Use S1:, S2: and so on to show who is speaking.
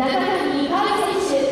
S1: 中谷香選手。